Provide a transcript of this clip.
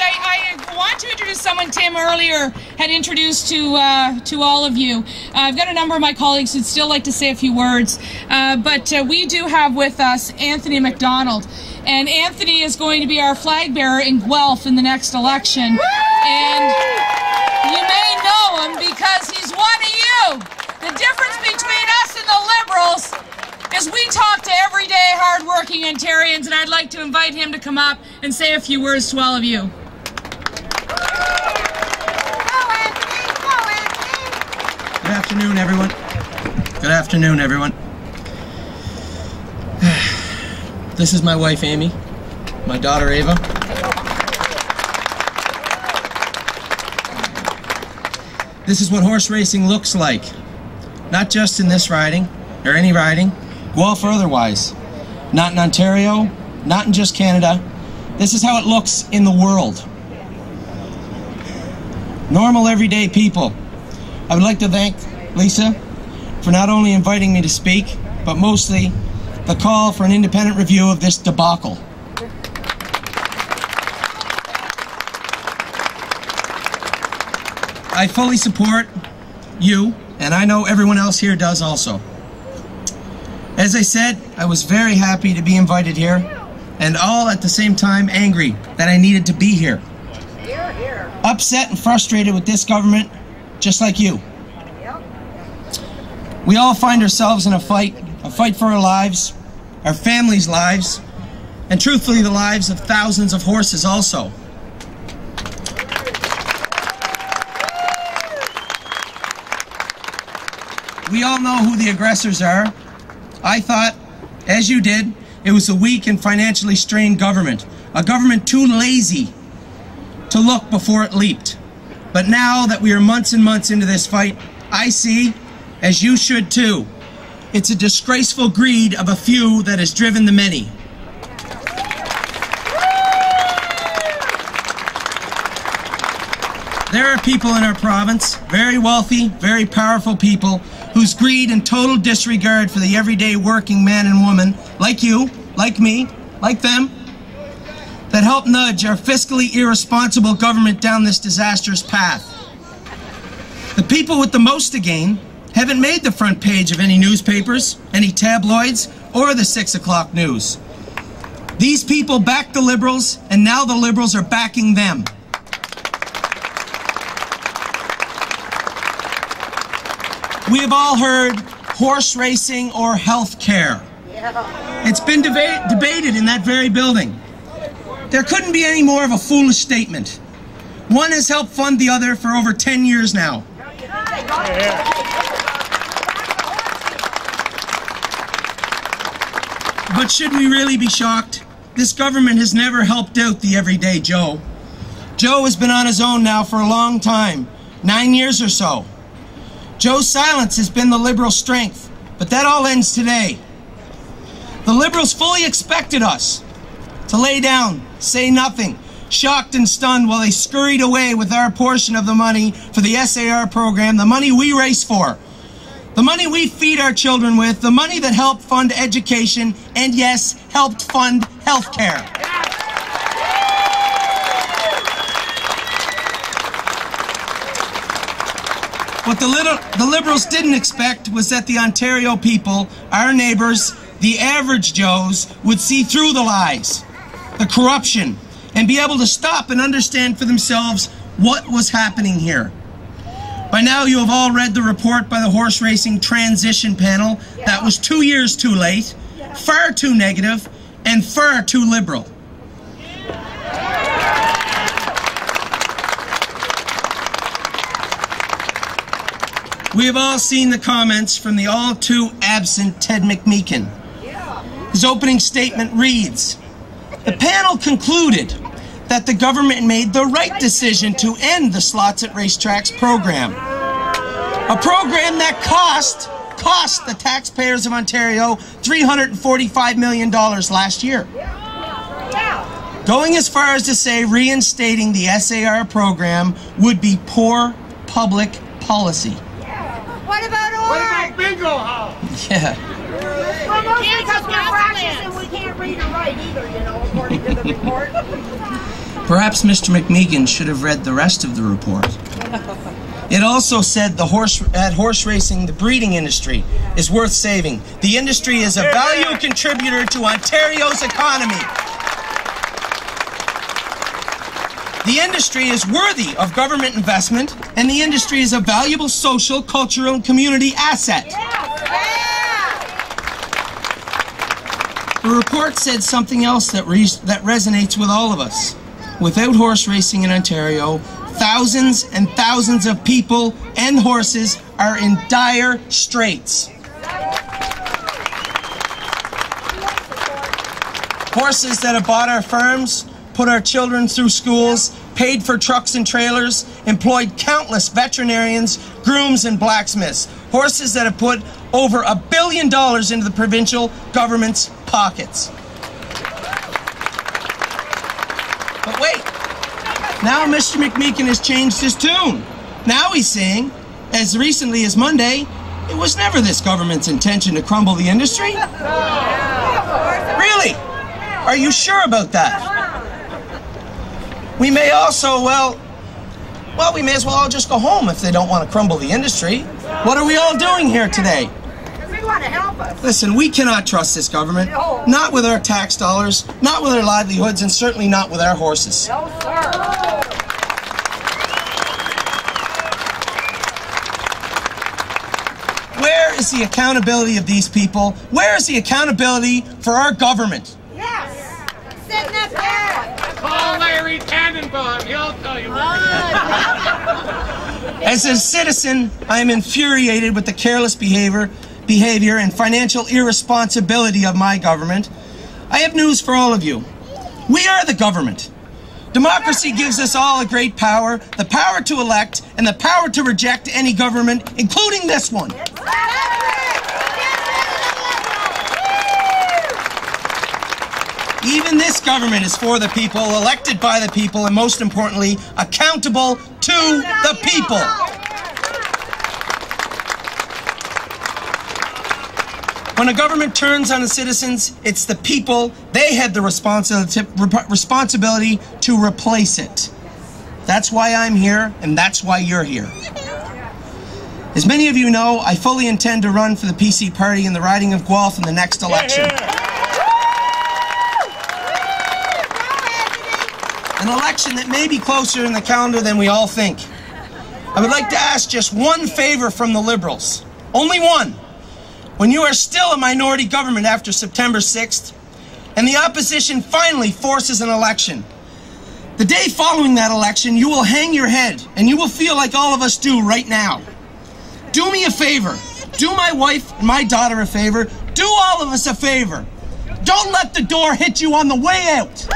I, I want to introduce someone Tim earlier had introduced to uh, to all of you. Uh, I've got a number of my colleagues who'd still like to say a few words, uh, but uh, we do have with us Anthony McDonald. And Anthony is going to be our flag bearer in Guelph in the next election. And you may know him because he's one of you. The difference between us and the Liberals is we talk to everyday hardworking Ontarians, and I'd like to invite him to come up and say a few words to all of you. Afternoon, everyone. Good afternoon, everyone. This is my wife, Amy, my daughter, Ava. This is what horse racing looks like. Not just in this riding, or any riding, Guelph or otherwise. Not in Ontario, not in just Canada. This is how it looks in the world. Normal, everyday people. I would like to thank Lisa for not only inviting me to speak, but mostly the call for an independent review of this debacle. I fully support you, and I know everyone else here does also. As I said, I was very happy to be invited here, and all at the same time angry that I needed to be here. Upset and frustrated with this government, just like you. We all find ourselves in a fight, a fight for our lives, our families' lives, and truthfully the lives of thousands of horses also. We all know who the aggressors are. I thought, as you did, it was a weak and financially strained government, a government too lazy to look before it leaped. But now that we are months and months into this fight, I see, as you should too, it's a disgraceful greed of a few that has driven the many. There are people in our province, very wealthy, very powerful people, whose greed and total disregard for the everyday working man and woman, like you, like me, like them, that help nudge our fiscally irresponsible government down this disastrous path. The people with the most to gain haven't made the front page of any newspapers, any tabloids, or the 6 o'clock news. These people backed the Liberals, and now the Liberals are backing them. We have all heard horse racing or health care. It's been deba debated in that very building. There couldn't be any more of a foolish statement. One has helped fund the other for over 10 years now. But should we really be shocked? This government has never helped out the everyday Joe. Joe has been on his own now for a long time, nine years or so. Joe's silence has been the Liberal strength, but that all ends today. The Liberals fully expected us to lay down, say nothing, shocked and stunned while they scurried away with our portion of the money for the SAR program, the money we race for, the money we feed our children with, the money that helped fund education, and yes, helped fund health care. What the, little, the Liberals didn't expect was that the Ontario people, our neighbours, the average Joes, would see through the lies, the corruption, and be able to stop and understand for themselves what was happening here. By now, you have all read the report by the Horse Racing Transition Panel that was two years too late, far too negative, and far too liberal. We have all seen the comments from the all too absent Ted McMeekin. His opening statement reads, The panel concluded that the government made the right decision to end the Slots at Racetracks program. A program that cost cost the taxpayers of Ontario $345 million last year. Going as far as to say reinstating the SAR program would be poor public policy. What about What ours? about bingo hall? Yeah. Well, mostly because we're fractious and we can't read or write either, you know, according to the report. Perhaps Mr. McMeekin should have read the rest of the report. It also said the horse at horse racing, the breeding industry is worth saving. The industry is a value contributor to Ontario's economy. The industry is worthy of government investment, and the industry is a valuable social, cultural, and community asset. The report said something else that, that resonates with all of us. Without horse racing in Ontario, thousands and thousands of people and horses are in dire straits. Horses that have bought our farms, put our children through schools, paid for trucks and trailers, employed countless veterinarians, grooms, and blacksmiths. Horses that have put over a billion dollars into the provincial government's pockets. But wait, now Mr. McMeekin has changed his tune. Now he's saying, as recently as Monday, it was never this government's intention to crumble the industry. Really? Are you sure about that? We may also, well, well, we may as well all just go home if they don't want to crumble the industry. What are we all doing here today? We want to help us. Listen, we cannot trust this government. No. Not with our tax dollars, not with our livelihoods, and certainly not with our horses. No, sir. Where is the accountability of these people? Where is the accountability for our government? Yes. Sitting up there. Call Larry Tanenbaum. He'll tell you. As a citizen, I am infuriated with the careless behavior, behavior and financial irresponsibility of my government. I have news for all of you. We are the government. Democracy gives us all a great power, the power to elect and the power to reject any government, including this one. Even this government is for the people, elected by the people, and most importantly, accountable to the people. When a government turns on the citizens, it's the people, they have the responsi- responsibility to replace it. That's why I'm here, and that's why you're here. As many of you know, I fully intend to run for the PC party in the riding of Guelph in the next election. An election that may be closer in the calendar than we all think. I would like to ask just one favor from the Liberals. Only one. When you are still a minority government after September 6th, and the opposition finally forces an election, the day following that election, you will hang your head and you will feel like all of us do right now. Do me a favor. Do my wife and my daughter a favor. Do all of us a favor. Don't let the door hit you on the way out.